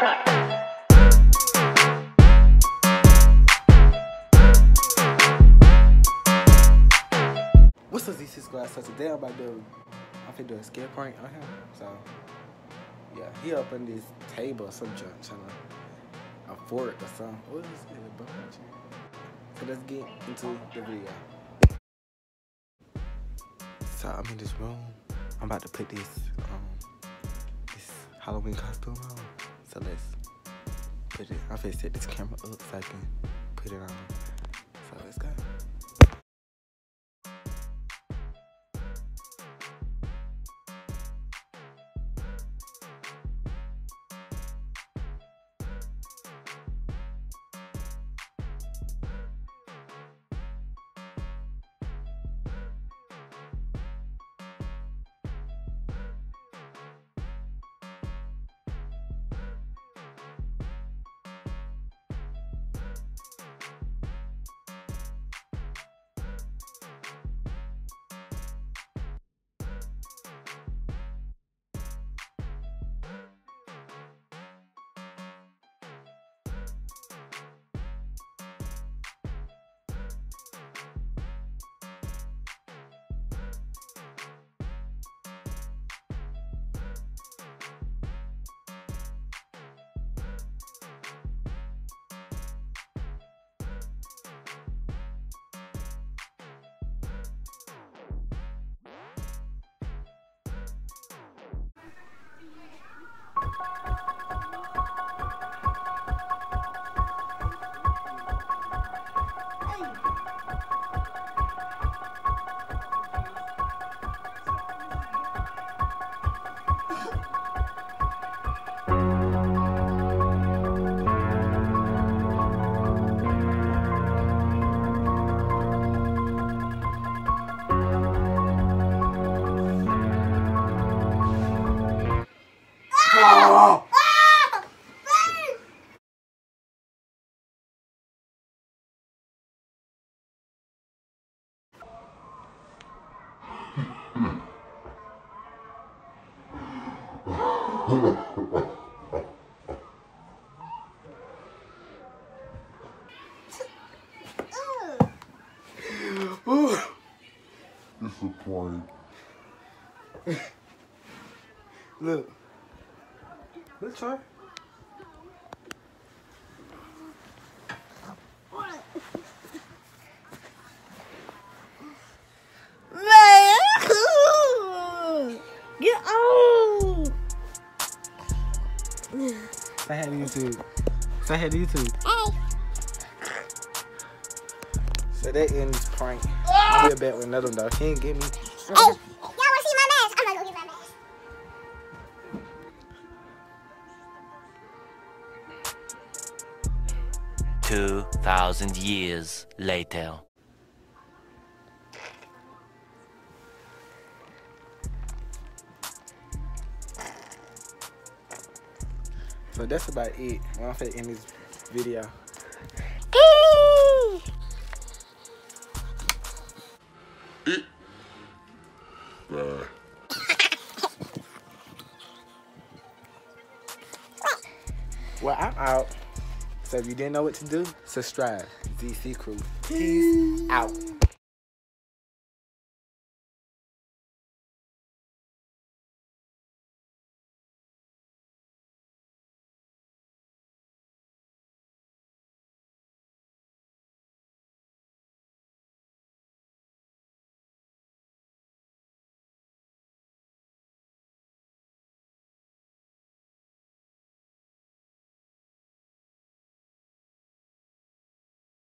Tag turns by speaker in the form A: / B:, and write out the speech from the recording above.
A: What's up, these guys? So today I'm about to I'm to do a scare prank on him. So, yeah, he up in this table or some junk, trying to, a fork or something. What is in? So let's get into the video. So I'm in this room. I'm about to put this, um, this Halloween costume on. So let's put it. I'm finna set this camera up so I can put it on. So let's go. Ooh.
B: Disappointed.
A: Look. Let's try. Say hi to YouTube. Say hi to YouTube. Oh. So that ends this prank. Ah. I'll be back with another one though. He ain't get me.
C: Hey, y'all wanna see my mask? I'm gonna go get my mask.
D: Two thousand years later.
A: So that's about it. I'm finna end this video.
B: Bye.
A: Well, I'm out. So if you didn't know what to do, subscribe. ZC Crew. Peace out.